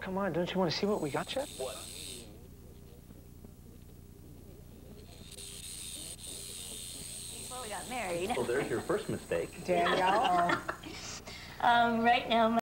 come on, don't you want to see what we got yet? What? Well, we got married. Well, there's your first mistake. Danielle? Um, right now,